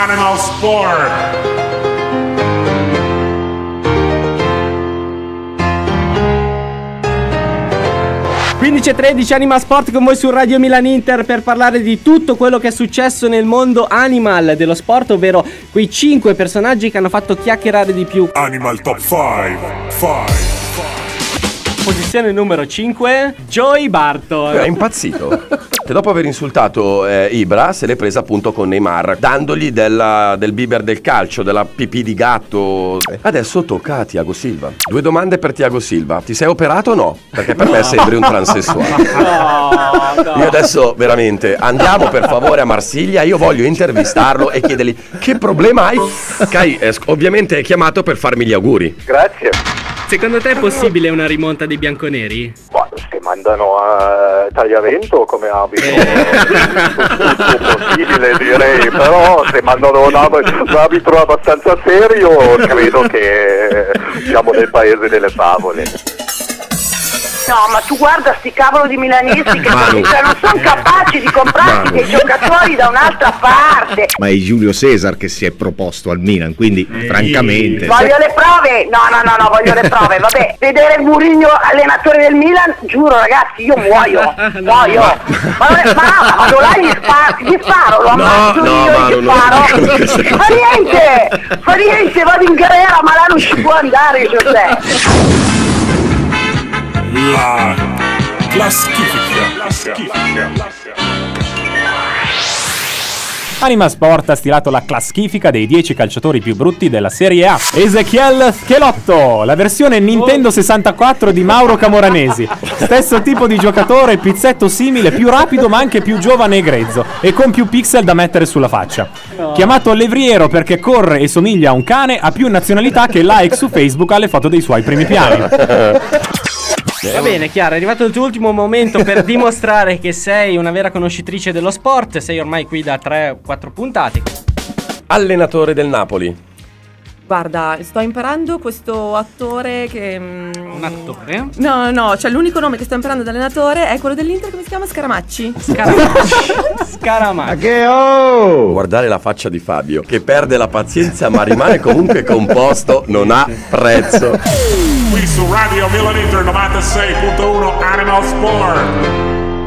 Animal Sport. 15 e 13 Animal Sport con voi su Radio Milan Inter per parlare di tutto quello che è successo nel mondo animal dello sport, ovvero quei 5 personaggi che hanno fatto chiacchierare di più. Animal Top 5. 5. Posizione numero 5, Joey Barton. È impazzito. Che dopo aver insultato eh, Ibra se l'è presa appunto con Neymar, dandogli della- del biber del calcio, della pipì di gatto. Adesso tocca a Tiago Silva. Due domande per Tiago Silva. Ti sei operato o no? Perché per me sembri un transessuale. No, no. Io adesso veramente andiamo per favore a Marsiglia, io voglio intervistarlo e chiedergli che problema hai? Kai, eh, ovviamente è chiamato per farmi gli auguri. Grazie. Secondo te è possibile una rimonta dei bianconeri? Se mandano a Tagliavento come abito, tutto possibile direi, però se mandano un, ab- un arbitro abbastanza serio credo che siamo nel paese delle favole. No, ma tu guarda sti cavolo di milanisti che non sono capaci di comprarsi Manu. dei giocatori da un'altra parte. Ma è Giulio Cesar che si è proposto al Milan, quindi francamente... Voglio le prove? No, no, no, no, voglio le prove. Vabbè, vedere Mourinho allenatore del Milan, giuro ragazzi, io muoio. Muoio. Ma, non è- ma no, vado là e gli sparo, gli sparo, lo ammazzo no, io e Manu, gli sparo. Fa niente, fa niente, vado in galera, ma là non ci può andare, Giuseppe. La classifica. Classifica. Anima Sport ha stilato la classifica dei 10 calciatori più brutti della Serie A. Ezechiel Schelotto, la versione Nintendo 64 di Mauro Camoranesi. Stesso tipo di giocatore, pizzetto simile, più rapido ma anche più giovane e grezzo e con più pixel da mettere sulla faccia. Chiamato levriero perché corre e somiglia a un cane, ha più nazionalità che like su Facebook alle foto dei suoi primi piani. Va bene, Chiara, è arrivato il tuo ultimo momento per dimostrare che sei una vera conoscitrice dello sport. Sei ormai qui da 3-4 puntate. Allenatore del Napoli. Guarda, sto imparando questo attore che. mm, Un attore? No, no, cioè l'unico nome che sto imparando da allenatore è quello dell'Inter come si chiama Scaramacci. Scaramacci. Scaramacci. Che oh! Guardare la faccia di Fabio, che perde la pazienza ma rimane comunque composto, non ha prezzo. Qui su Radio Milan Inter 96.1 Animal Sport.